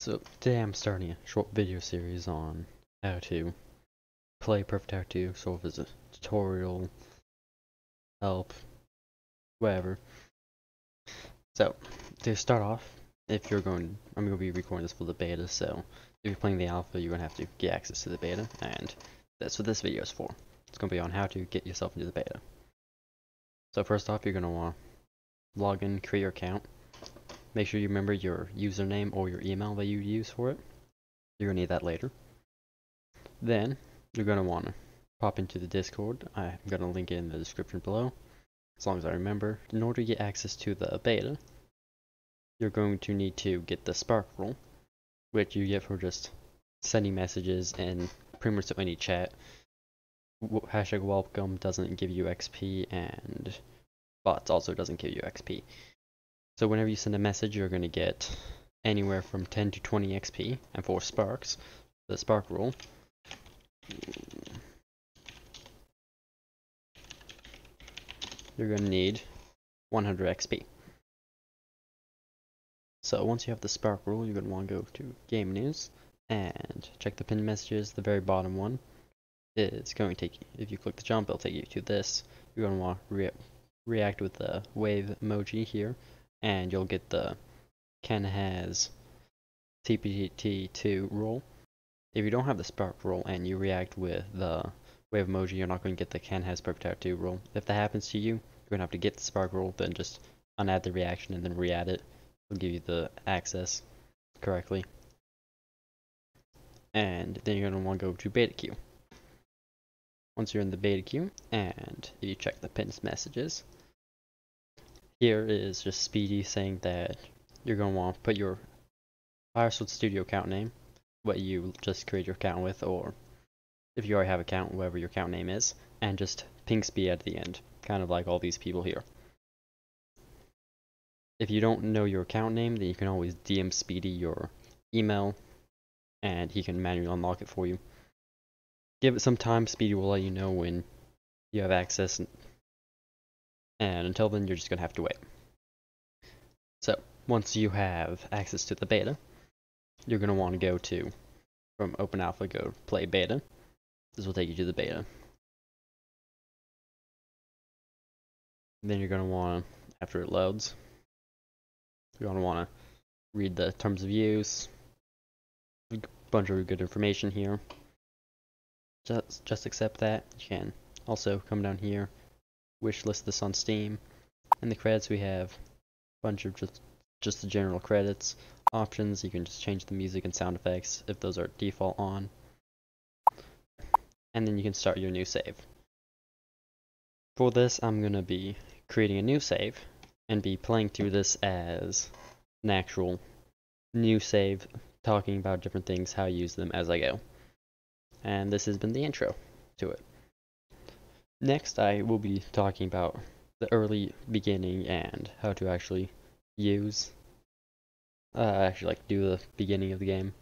So today I'm starting a short video series on how to play Perfect Tower 2, sort of as a tutorial, help, whatever. So, to start off, if you're going, I'm going to be recording this for the beta, so if you're playing the alpha, you're going to have to get access to the beta, and that's what this video is for. It's going to be on how to get yourself into the beta. So first off, you're going to want to log in, create your account, Make sure you remember your username or your email that you use for it. You're going to need that later. Then, you're going to want to pop into the Discord. I'm going to link it in the description below, as long as I remember. In order to get access to the beta, you're going to need to get the Spark role, which you get for just sending messages and pretty much any chat. Hashtag welcome doesn't give you XP, and bots also doesn't give you XP. So whenever you send a message, you're going to get anywhere from 10 to 20 XP. And for sparks, the spark rule, you're going to need 100 XP. So once you have the spark rule, you're going to want to go to game news and check the pinned messages. The very bottom one is going to take you, if you click the jump, it'll take you to this. You're going to want to re react with the wave emoji here and you'll get the Ken has TPT2 rule. If you don't have the spark rule and you react with the wave emoji, you're not going to get the Ken has perfect 2 rule. If that happens to you, you're going to have to get the spark rule, then just unadd the reaction and then re-add it. It'll give you the access correctly. And then you're going to want to go to beta queue. Once you're in the beta queue, and you check the pinned messages, here is just Speedy saying that you're going to want to put your Firesword Studio account name, what you just created your account with, or if you already have an account, whatever your account name is, and just ping Speedy at the end, kind of like all these people here. If you don't know your account name, then you can always DM Speedy your email, and he can manually unlock it for you. Give it some time, Speedy will let you know when you have access and until then, you're just going to have to wait. So, once you have access to the beta, you're going to want to go to, from open alpha, go play beta. This will take you to the beta. then you're going to want to, after it loads, you're going to want to read the terms of use, a bunch of good information here. Just, just accept that. You can also come down here wish list this on Steam. In the credits we have a bunch of just just the general credits. Options, you can just change the music and sound effects if those are default on. And then you can start your new save. For this, I'm going to be creating a new save and be playing through this as an actual new save, talking about different things, how I use them as I go. And this has been the intro to it. Next, I will be talking about the early beginning and how to actually use, uh, actually like do the beginning of the game.